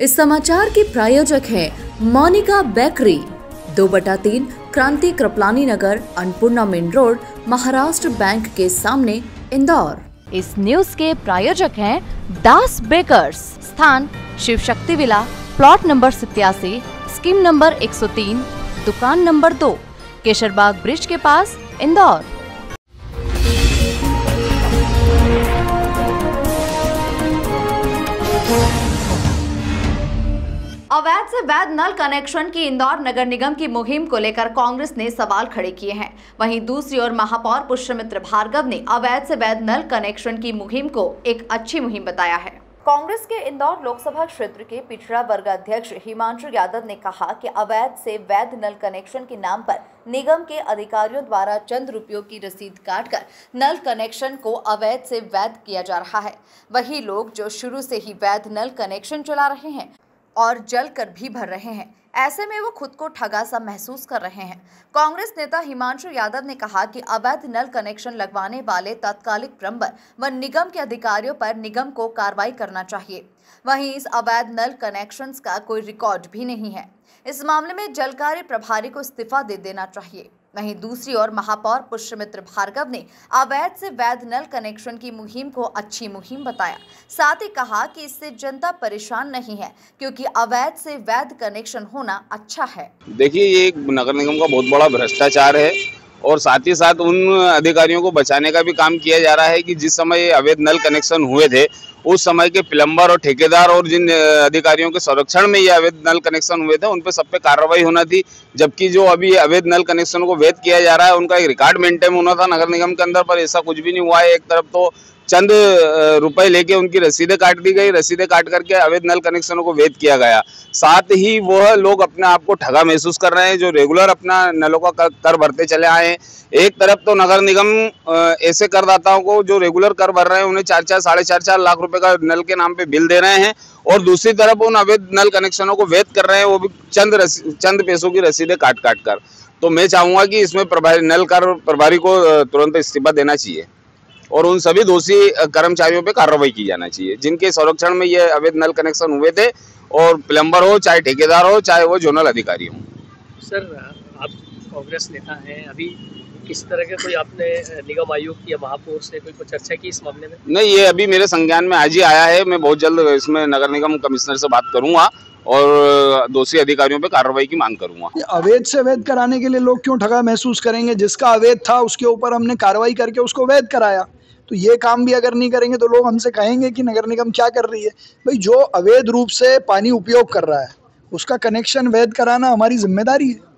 इस समाचार के प्रायोजक हैं मोनिका बेकरी, दो बटा तीन Kranti Kripalani Nagar, Annapurna main road, Maharashtra bank के सामने इंदौर। इस न्यूज़ के प्रायोजक हैं दास बेकर्स, स्थान Shiv Shakti villa, plot number सत्यासी, scheme number 103 दुकान नंबर दो, केशरबाग ब्रिज के पास इंदौर। अवैध से वैध नल कनेक्शन की इंदौर नगर निगम की मुहिम को लेकर कांग्रेस ने सवाल खड़े किए हैं। वहीं दूसरी ओर महापौर पुष्यमित्र भार्गव ने अवैध से वैध नल कनेक्शन की मुहिम को एक अच्छी मुहिम बताया है। कांग्रेस के इंदौर लोकसभा क्षेत्र के पिछड़ा वर्ग अध्यक्ष हिमांशु यादव ने कहा कि अवैध से वैध नल कनेक्शन के नाम पर निगम के अधिकारियों द्वारा चंद रुपयों की रसीद काटकर नल कनेक्शन को अवैध से वैध किया जा रहा है। वही लोग जो शुरू से ही वैध नल कनेक्शन चला रहे हैं और जल कर भी भर रहे हैं। ऐसे में वो खुद को ठगा सा महसूस कर रहे हैं। कांग्रेस नेता हिमांशु यादव ने कहा कि अवैध नल कनेक्शन लगवाने वाले तात्कालिक प्लम्बर व निगम के अधिकारियों पर निगम को कार्रवाई करना चाहिए। वहीं इस अवैध नल कनेक्शन का कोई रिकॉर्ड भी नहीं है। इस मामले में जलकारी प्रभारी को इस्तीफा दे देना चाहिए। वहीं दूसरी ओर महापौर पुष्यमित्र भार्गव ने अवैध से वैध नल कनेक्शन की मुहिम को अच्छी मुहिम बताया। साथ ही कहा कि इससे जनता परेशान नहीं है, क्योंकि अवैध से वैध कनेक्शन होना अच्छा है। देखिए, ये नगर निगम का बहुत बड़ा भ्रष्टाचार है और साथ ही साथ उन अधिकारियों को बचाने का भी काम किया जा रहा है कि जिस समय अवैध नल कनेक्शन हुए थे, उस समय के प्लम्बर और ठेकेदार और जिन अधिकारियों के संरक्षण में ये अवैध नल कनेक्शन हुए थे, उन पर सब पे कार्रवाई होना थी। जबकि जो अभी अवैध नल कनेक्शन को वैध किया जा रहा है, उनका एक रिकॉर्ड मेंटेन होना था नगर निगम के अंदर, पर ऐसा कुछ भी नहीं हुआ है। एक तरफ़ तो चंद रुपए लेके उनकी रसीदें काट दी गई। रसीदें काट करके अवैध नल कनेक्शनों को वैध किया गया। साथ ही वह लोग अपने आप को ठगा महसूस कर रहे हैं, जो रेगुलर अपना नलों का कर भरते चले आए हैं। एक तरफ़ तो नगर निगम ऐसे करदाताओं को जो रेगुलर कर भर रहे हैं, उन्हें चार चार, साढ़े चार चार लाख रुपए का नल के नाम पे बिल दे रहे हैं और दूसरी तरफ़ उन अवैध नल कनेक्शनों को वैध कर रहे हैं, वो भी चंद चंद पैसों की रसीदें काट काट कर। तो मैं चाहूँगा कि इसमें प्रभारी, नल कर प्रभारी को तुरंत इस्तीफा देना चाहिए। और उन सभी दोषी कर्मचारियों पे कार्रवाई की जाना चाहिए जिनके संरक्षण में ये अवैध नल कनेक्शन हुए थे और प्लम्बर हो चाहे ठेकेदार हो चाहे वो जोनल अधिकारी हो। सर आप कांग्रेस नेता हैं अभी किस तरह के कोई आपने निगम आयुक्त या महापौर से कोई चर्चा की इस मामले में? नहीं ये अभी मेरे संज्ञान में आज ही आया है मैं बहुत जल्द इसमें नगर निगम कमिश्नर से बात करूँगा। और दोषी अधिकारियों पर कार्रवाई की मांग करूँगा। अवैध से अवैध कराने के लिए लोग क्यों ठगा महसूस करेंगे? जिसका अवैध था, उसके ऊपर हमने कार्रवाई करके उसको वैध कराया। तो ये काम भी अगर नहीं करेंगे तो लोग हमसे कहेंगे कि नगर निगम क्या कर रही है? भाई, जो अवैध रूप से पानी उपयोग कर रहा है, उसका कनेक्शन वैध कराना हमारी ज़िम्मेदारी है।